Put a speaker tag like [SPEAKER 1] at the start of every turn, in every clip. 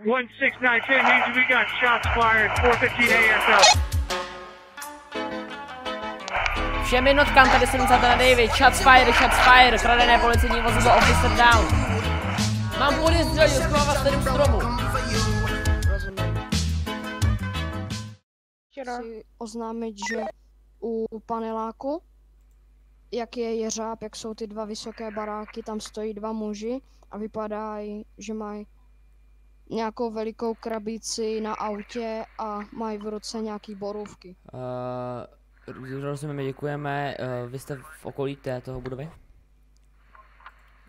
[SPEAKER 1] 1692 means we got shots fired, 415 ASL.
[SPEAKER 2] Všem jednotkám tady 70 na David, shots fire, shots fire, kradené policejní vozidlo officer down. Mám podezřelý, schovává se do stromu.
[SPEAKER 3] Chci oznámit, že u paneláku, jak je jeřáb, jak jsou ty dva vysoké baráky, tam stojí dva muži a vypadají, že mají nějakou velikou krabici na autě a mají v ruce nějaký borůvky.
[SPEAKER 2] Uh, rozumíme, děkujeme. Uh, vy jste v okolí té toho budovy?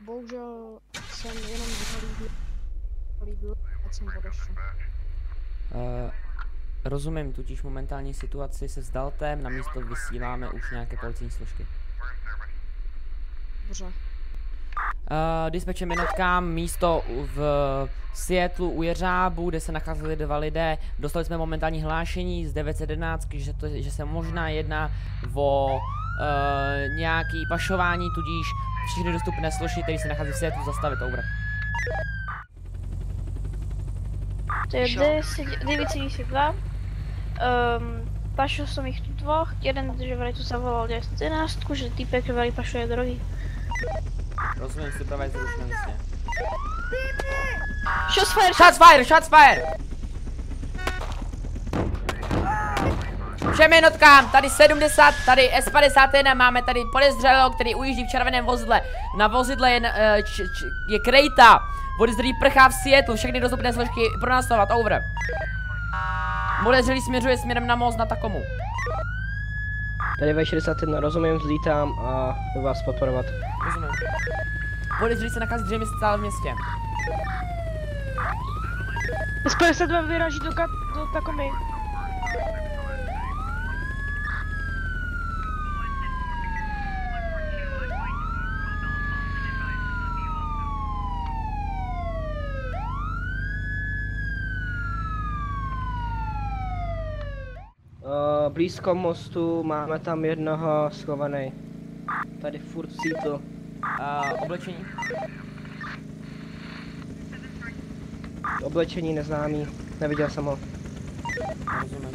[SPEAKER 3] Bohužel jsem jenom vyhlídl, a jsem odešel.
[SPEAKER 2] Uh, rozumím, tudíž momentální situaci se zdaltem, na místo vysíláme už nějaké policejní složky.
[SPEAKER 3] Dobře.
[SPEAKER 2] Uh, dispečem jednotkám místo v Seattleu u Jeřábu, kde se nacházeli dva lidé. Dostali jsme momentální hlášení z 911, že, to, že se možná jedná o uh, nějaký pašování, tudíž všechny dostupné složky, které se nachází v Seattleu, zastavit over.
[SPEAKER 4] To je 972. Um, pašil som ich tu dvoch, jeden, že vraj tu zavolal 911, že týpek vraj pašuje drogy.
[SPEAKER 2] Rozumím, supervisor už na místě.
[SPEAKER 4] Shots fire,
[SPEAKER 2] Shots fire, shots fire! Všem jednotkám, tady 70, tady S51, máme tady podezřelého, který ujíždí v červeném vozidle. Na vozidle je, uh, č, č, je Krejta, podezřelý prchá v Seattle, všechny dostupné složky pronásledovat, over. Podezřelý směřuje směrem na most na Takomu.
[SPEAKER 5] Tady V61 rozumím, zlítám a jdu vás podporovat.
[SPEAKER 2] Rozumím. Podezřelý se nachází zřejmě stále v městě.
[SPEAKER 4] S52 vyráží do, ka- do Takomy.
[SPEAKER 5] Blízko mostu máme tam jednoho schovaný. Tady furt Seattle.
[SPEAKER 2] Uh, oblečení.
[SPEAKER 5] Oblečení neznámý, neviděl jsem ho.
[SPEAKER 2] Rozumím.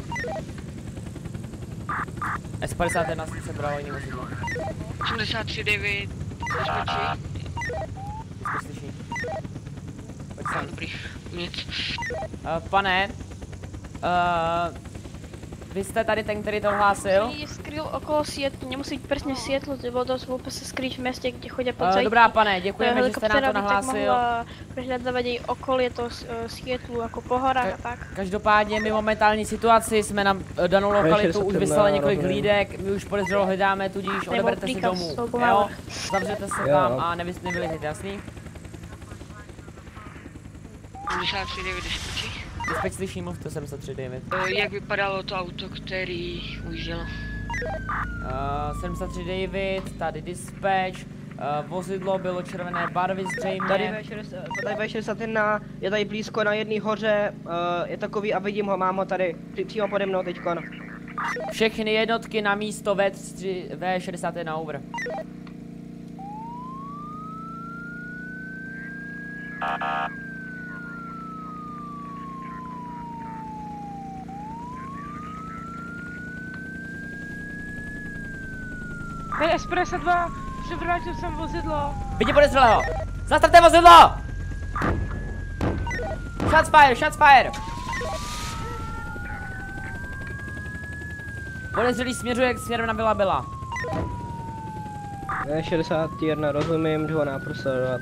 [SPEAKER 2] S51 jsem se bral jiný vozidlo.
[SPEAKER 6] 83 David,
[SPEAKER 2] slyší. Pojď
[SPEAKER 6] A,
[SPEAKER 2] sem.
[SPEAKER 6] dobrý, nic.
[SPEAKER 2] Uh, pane, uh, vy jste tady ten, který to hlásil?
[SPEAKER 4] Je skryl okolo Seattle, nemusí být přesně Seattle, to bylo dost hloupé se skrýt v městě, kde chodí pod
[SPEAKER 2] Uh, dobrá pane, děkujeme, že jste nám to nahlásil.
[SPEAKER 4] mohla prehľadávať jej okolie to Seattle, jako po horách a tak.
[SPEAKER 2] Každopádně my momentální situaci jsme na eh, danou lokalitu už
[SPEAKER 5] 61,
[SPEAKER 2] vyslali několik hlídek, my už podezřelo hledáme, tudíž odeberte si
[SPEAKER 4] příkaz,
[SPEAKER 2] domů, jo? Zavřete se tam a nevylezete, jasný?
[SPEAKER 6] 83 David, bezpečí.
[SPEAKER 2] Dispatch slyší, mluvte 73 David.
[SPEAKER 6] Uh, jak vypadalo to auto, který ujíždělo?
[SPEAKER 2] Uh, 73 David, tady dispatch, uh, vozidlo bylo červené barvy zřejmě.
[SPEAKER 5] Tady V60, tady V61 je tady blízko na jedné hoře, uh, je takový a vidím ho, mám ho tady, při- přímo pode mnou teďkon.
[SPEAKER 2] Všechny jednotky na místo V3, V61 over.
[SPEAKER 7] Hej, S52, převrátil jsem vozidlo.
[SPEAKER 2] Vidím podezřelého! Zastavte vozidlo! Shots fire, shots fire! Podezřelý směřuje k směrem na Vila Bela.
[SPEAKER 5] V61 rozumím, jdu ho náprosledovat.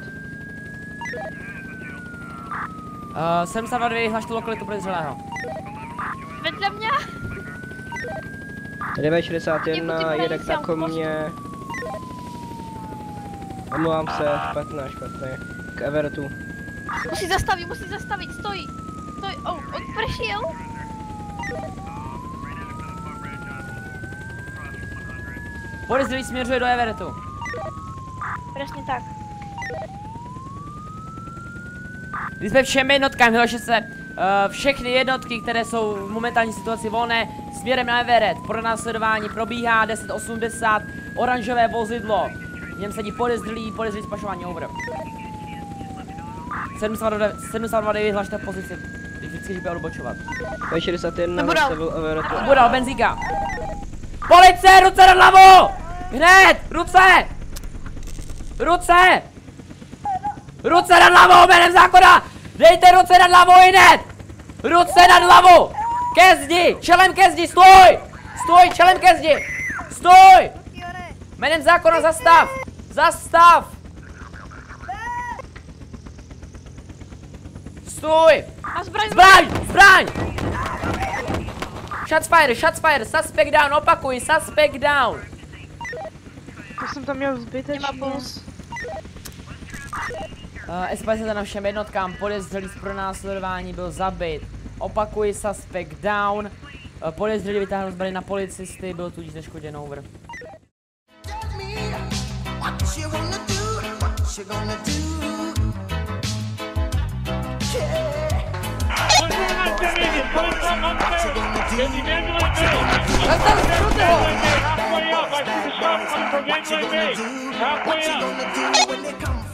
[SPEAKER 2] Uh, 72 vyhlašte lokalitu podezřelého.
[SPEAKER 4] Vedle mě!
[SPEAKER 5] Tady V61 jede k takomě. Omlouvám se, špatná, špatné. K Evertu.
[SPEAKER 4] Musí zastavit, musí zastavit, stojí! Stojí, oh, on prešel!
[SPEAKER 2] Podezřelý směřuje do Everetu.
[SPEAKER 4] Přesně tak.
[SPEAKER 2] Když jsme všemi se uh, všechny jednotky, které jsou v momentální situaci volné, směrem na Everett. Pro následování probíhá 1080, oranžové vozidlo. V něm sedí podezřelý, podezřelý spašování over. 729, 729 hlašte pozici. Když vždycky, že bude odbočovat.
[SPEAKER 5] V61
[SPEAKER 4] Nebo dál.
[SPEAKER 5] civil over.
[SPEAKER 2] Bude benzíka. Policie, ruce nad hlavou! Hned, ruce! Ruce! Ruce nad hlavou, jménem zákona! Dejte ruce nad hlavou hned! Ruce nad hlavou! Ke zdi! Čelem ke zdi, stůj! Stůj, čelem ke zdi! Stůj! Jménem zákona zastav! Zastav! Stůj!
[SPEAKER 4] A zbraň,
[SPEAKER 2] Zbraň! Zbraň! Shots fire, shots fire, suspect down, opakuj, suspect down.
[SPEAKER 7] To jsem tam měl zbytečně.
[SPEAKER 4] nemá.
[SPEAKER 2] Uh, SPS na všem jednotkám, podezřelý z pronásledování byl zabit. Opakuji, suspect down. Uh, podezřelý vytáhl zbraň na policisty, byl tudíž neškoděn over.
[SPEAKER 1] Halfway up, I see the shot coming from gangway B.
[SPEAKER 8] What
[SPEAKER 1] Halfway up.